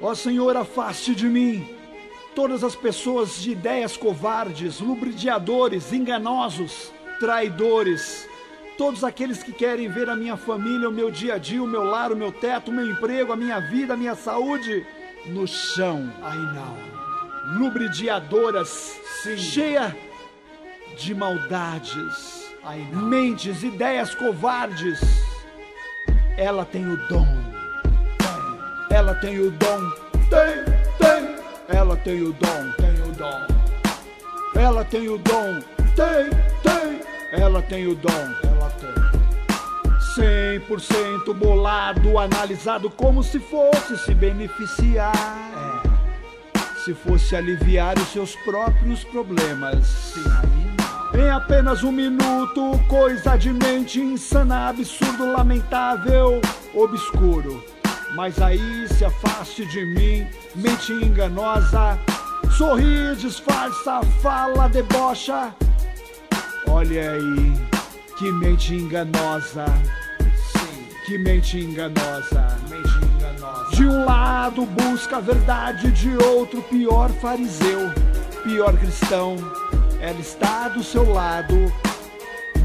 Ó Senhor, afaste de mim todas as pessoas de ideias covardes, lubridiadores, enganosos, traidores, todos aqueles que querem ver a minha família, o meu dia a dia, o meu lar, o meu teto, o meu emprego, a minha vida, a minha saúde no chão. Aí não. Lubridiadoras, Sim. cheia de maldades, não. mentes, ideias covardes. Ela tem o dom. Ela tem o dom. Tem, tem. Ela tem o dom. Tem o dom. Ela tem o dom. Tem, tem. Ela tem o dom. Ela tem. 100% bolado, analisado como se fosse se beneficiar. É. Se fosse aliviar os seus próprios problemas. Sim. Em apenas um minuto, coisa de mente insana, absurdo, lamentável, obscuro. Mas aí se afaste de mim, mente enganosa. Sorri, disfarça, fala, debocha. Olha aí, que mente enganosa, Sim. que mente enganosa. Mente enganosa. De um lado busca a verdade, de outro pior fariseu, pior cristão. Ela está do seu lado,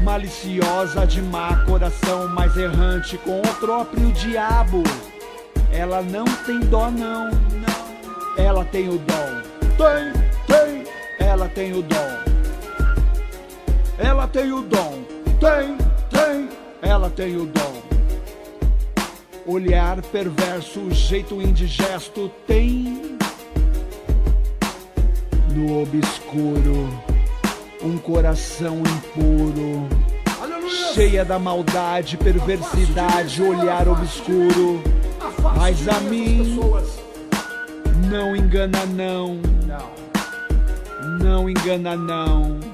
maliciosa de má coração, mas errante com o próprio diabo. Ela não tem dó não, não. Ela tem o dom. Tem, tem. Ela tem o dom. Ela tem o dom. Tem, tem. Ela tem o dom. Olhar perverso, jeito indigesto tem no obscuro um coração impuro, Aleluia. cheia da maldade, perversidade, olhar obscuro. Mas a mim-. Não engana não, Não. engana não. Não.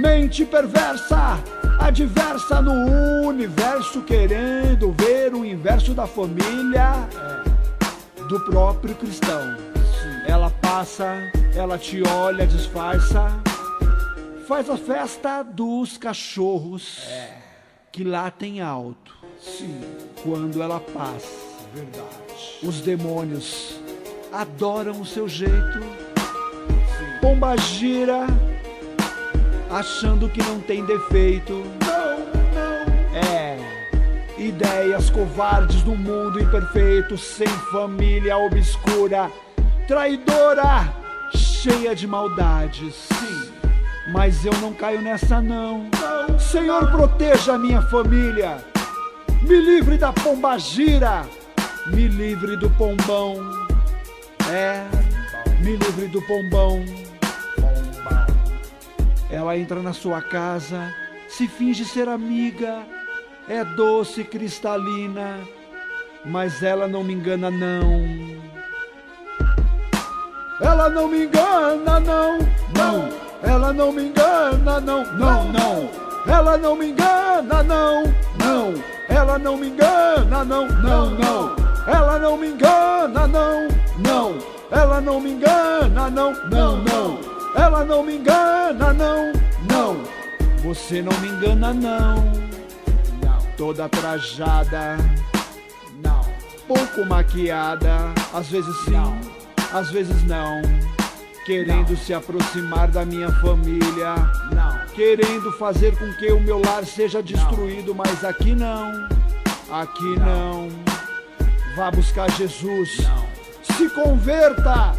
Mente perversa, adversa no universo, querendo ver o inverso da família do próprio cristão. Ela passa, ela te olha, disfarça, faz a festa dos cachorros que latem alto Sim. quando ela passa. Verdade. Os demônios adoram o seu jeito. Sim. Pomba gira, achando que não tem defeito. Não, não. É, ideias covardes do mundo imperfeito, sem família obscura, traidora, cheia de maldades. Sim. Mas eu não caio nessa não. Não. Senhor, proteja a minha família. Me livre da pombagira. Me livre do pombão. É, me livre do pombão. Ela entra na sua casa, se finge ser amiga, é doce, cristalina, mas ela não me engana não. Ela não me engana não, não. Ela não me engana não, não, não. Ela não me engana não, não. Ela não me engana não, não, não. Ela não me engana não, não. Ela não me engana não, não, não. Ela não me engana não, não. Você não me engana não. Não. Toda trajada, Não. pouco maquiada, às vezes sim, às vezes não. Querendo se aproximar da minha família, Não. Querendo fazer com que o meu lar seja destruído, mas aqui não, aqui não. Vá buscar Jesus, se converta,